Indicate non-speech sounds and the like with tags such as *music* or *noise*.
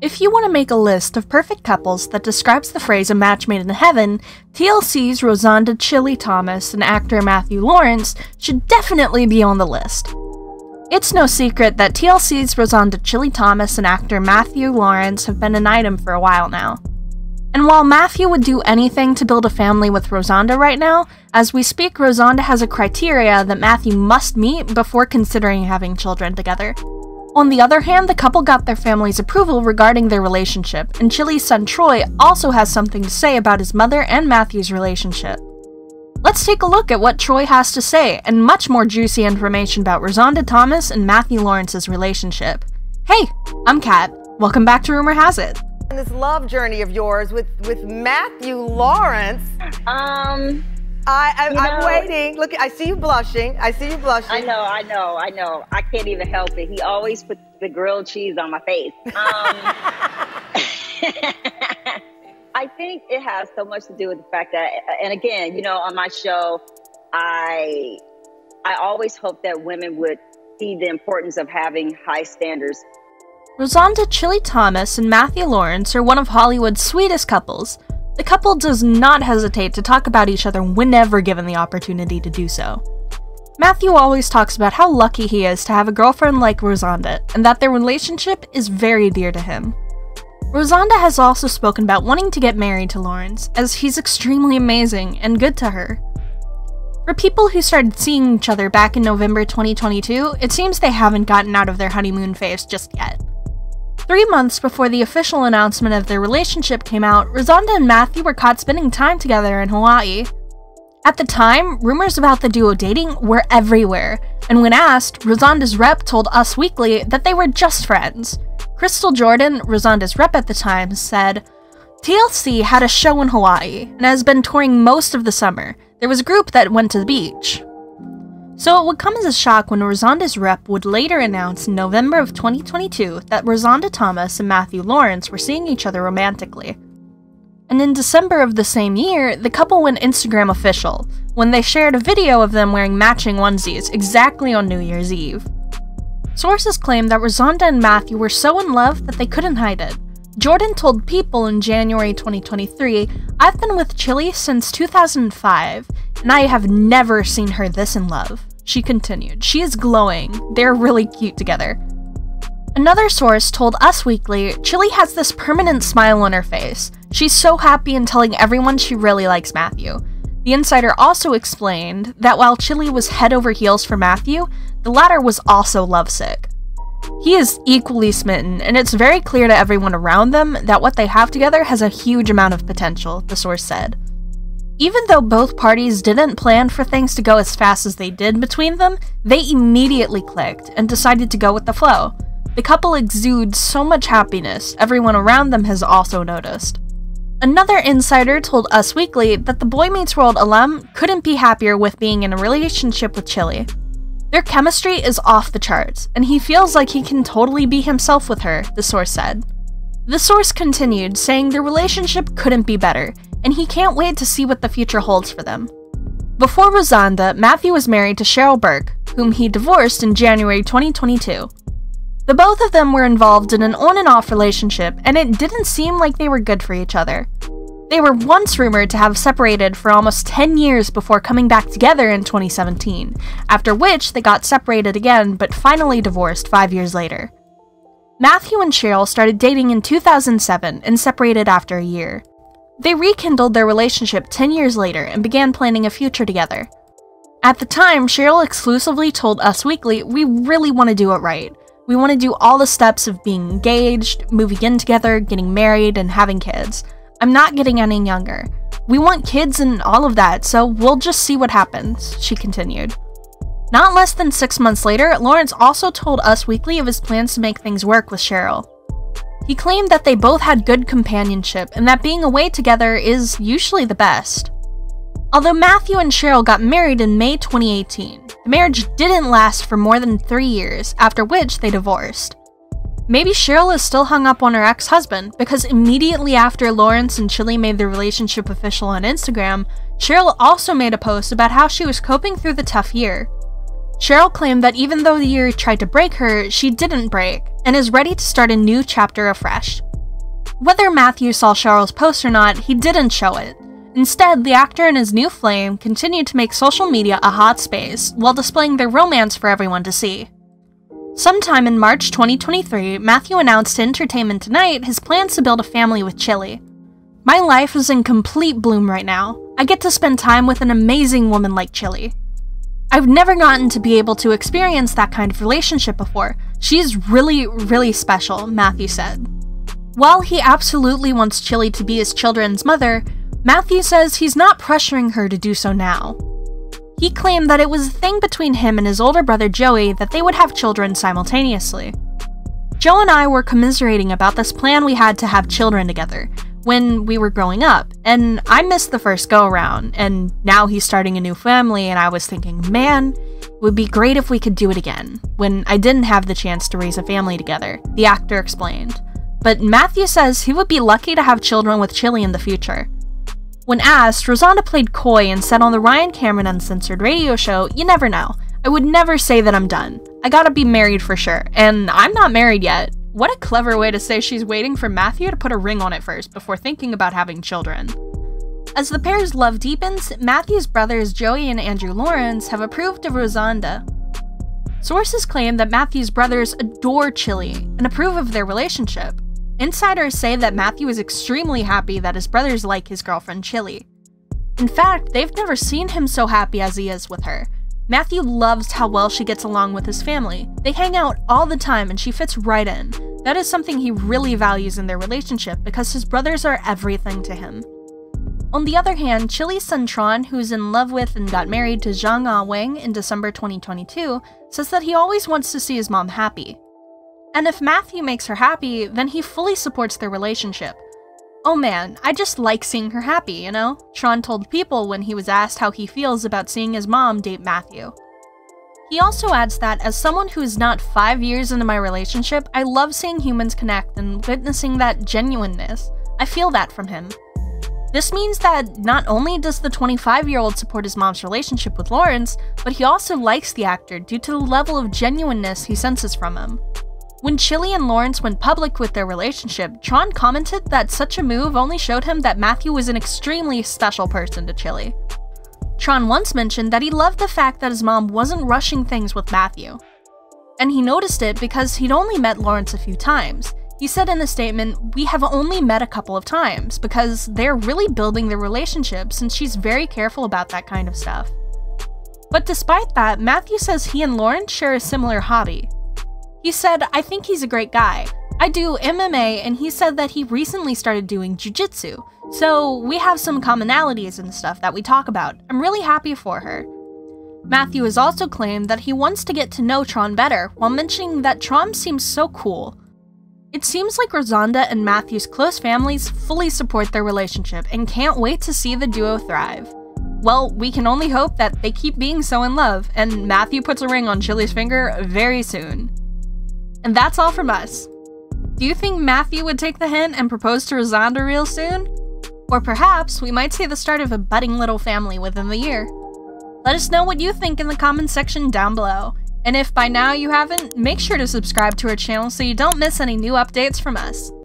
If you want to make a list of perfect couples that describes the phrase a match made in heaven, TLC's Rozonda Chilli Thomas and actor Matthew Lawrence should definitely be on the list. It's no secret that TLC's Rozonda Chilli Thomas and actor Matthew Lawrence have been an item for a while now. And while Matthew would do anything to build a family with Rozonda right now, as we speak, Rozonda has a criteria that Matthew must meet before considering having children together. On the other hand, the couple got their family's approval regarding their relationship, and Chilli's son Troy also has something to say about his mother and Matthew's relationship. Let's take a look at what Troy has to say, and much more juicy information about Rozonda Thomas and Matthew Lawrence's relationship. Hey, I'm Kat. Welcome back to Rumor Has It. This love journey of yours with with Matthew Lawrence. Um, I, I You I'm know- waiting. Look, I see you blushing. I see you blushing. I know, I know, I know. I can't even help it. He always puts the grilled cheese on my face. Um, *laughs* I think it has so much to do with the fact that, and again, you know, on my show, I I always hope that women would see the importance of having high standards. Rozonda Chilli Thomas and Matthew Lawrence are one of Hollywood's sweetest couples. The couple does not hesitate to talk about each other whenever given the opportunity to do so. Matthew always talks about how lucky he is to have a girlfriend like Rozonda, and that their relationship is very dear to him. Rozonda has also spoken about wanting to get married to Lawrence, as he's extremely amazing and good to her. For people who started seeing each other back in November 2022, it seems they haven't gotten out of their honeymoon phase just yet. Three months before the official announcement of their relationship came out, Rozonda and Matthew were caught spending time together in Hawaii. At the time, rumors about the duo dating were everywhere, and when asked, Rozonda's rep told Us Weekly that they were just friends. Crystal Jordan, Rozonda's rep at the time, said, TLC had a show in Hawaii and has been touring most of the summer. There was a group that went to the beach. So it would come as a shock when Rozonda's rep would later announce in November of 2022 that Rozonda Thomas and Matthew Lawrence were seeing each other romantically. And in December of the same year, the couple went Instagram official when they shared a video of them wearing matching onesies exactly on New Year's Eve. Sources claim that Rozonda and Matthew were so in love that they couldn't hide it. Jordan told People in January 2023, I've been with Chilli since 2005, and I have never seen her this in love. She continued, She is glowing. They're really cute together. Another source told Us Weekly, Chilli has this permanent smile on her face. She's so happy in telling everyone she really likes Matthew. The insider also explained that while Chilli was head over heels for Matthew, the latter was also lovesick. He is equally smitten, and it's very clear to everyone around them that what they have together has a huge amount of potential, the source said. Even though both parties didn't plan for things to go as fast as they did between them, they immediately clicked and decided to go with the flow. The couple exudes so much happiness, everyone around them has also noticed. Another insider told Us Weekly that the Boy Meets World alum couldn't be happier with being in a relationship with Chilli. Their chemistry is off the charts, and he feels like he can totally be himself with her, the source said. The source continued, saying their relationship couldn't be better, and he can't wait to see what the future holds for them. Before Rozonda, Matthew was married to Cheryl Burke, whom he divorced in January 2022. The both of them were involved in an on and off relationship, and it didn't seem like they were good for each other. They were once rumored to have separated for almost 10 years before coming back together in 2017, after which they got separated again but finally divorced five years later. Matthew and Cheryl started dating in 2007 and separated after a year. They rekindled their relationship 10 years later and began planning a future together. At the time, Cheryl exclusively told Us Weekly, We really want to do it right. We want to do all the steps of being engaged, moving in together, getting married, and having kids. I'm not getting any younger. We want kids and all of that, so we'll just see what happens, she continued. Not less than six months later, Lawrence also told Us Weekly of his plans to make things work with Cheryl. He claimed that they both had good companionship and that being away together is usually the best. Although Matthew and Cheryl got married in May 2018, the marriage didn't last for more than three years, after which they divorced. Maybe Cheryl is still hung up on her ex husband because immediately after Lawrence and Chilli made their relationship official on Instagram, Cheryl also made a post about how she was coping through the tough year. Cheryl claimed that even though the year tried to break her, she didn't break and is ready to start a new chapter afresh. Whether Matthew saw Cheryl's post or not, he didn't show it. Instead, the actor and his new flame continued to make social media a hot space while displaying their romance for everyone to see. Sometime in March 2023, Matthew announced to Entertainment Tonight his plans to build a family with Chilli. My life is in complete bloom right now. I get to spend time with an amazing woman like Chilli. I've never gotten to be able to experience that kind of relationship before. She's really, really special, Matthew said. While he absolutely wants Chilli to be his children's mother, Matthew says he's not pressuring her to do so now. He claimed that it was a thing between him and his older brother Joey that they would have children simultaneously. Joe and I were commiserating about this plan we had to have children together when we were growing up, and I missed the first go around, and now he's starting a new family, and I was thinking, man, it would be great if we could do it again, when I didn't have the chance to raise a family together, the actor explained. But Matthew says he would be lucky to have children with Chilli in the future. When asked, Rozonda played coy and said on the Ryan Cameron Uncensored radio show, You never know. I would never say that I'm done. I gotta be married for sure, and I'm not married yet. What a clever way to say she's waiting for Matthew to put a ring on it first before thinking about having children. As the pair's love deepens, Matthew's brothers Joey and Andrew Lawrence have approved of Rozonda. Sources claim that Matthew's brothers adore Chilli and approve of their relationship. Insiders say that Matthew is extremely happy that his brothers like his girlfriend Chilli. In fact, they've never seen him so happy as he is with her. Matthew loves how well she gets along with his family. They hang out all the time and she fits right in. That is something he really values in their relationship because his brothers are everything to him. On the other hand, Chilli's son Tron, who's in love with and got married to Zhang Ah Wang in December 2022, says that he always wants to see his mom happy. And if Matthew makes her happy, then he fully supports their relationship. Oh man, I just like seeing her happy, you know? Tron told People when he was asked how he feels about seeing his mom date Matthew. He also adds that, as someone who is not five years into my relationship, I love seeing humans connect and witnessing that genuineness. I feel that from him. This means that not only does the 25 year old support his mom's relationship with Lawrence, but he also likes the actor due to the level of genuineness he senses from him. When Chilli and Lawrence went public with their relationship, Tron commented that such a move only showed him that Matthew was an extremely special person to Chilli. Tron once mentioned that he loved the fact that his mom wasn't rushing things with Matthew. And he noticed it because he'd only met Lawrence a few times. He said in a statement, We have only met a couple of times because they're really building their relationship since she's very careful about that kind of stuff. But despite that, Matthew says he and Lawrence share a similar hobby he said, I think he's a great guy. I do MMA, and he said that he recently started doing jujitsu. So we have some commonalities and stuff that we talk about. I'm really happy for her. Matthew has also claimed that he wants to get to know Tron better, while mentioning that Tron seems so cool. It seems like Rozonda and Matthew's close families fully support their relationship and can't wait to see the duo thrive. Well, we can only hope that they keep being so in love, and Matthew puts a ring on Chilli's finger very soon. And that's all from us. Do you think Matthew would take the hint and propose to Rozonda real soon? Or perhaps we might see the start of a budding little family within the year. Let us know what you think in the comments section down below. And if by now you haven't, make sure to subscribe to our channel so you don't miss any new updates from us.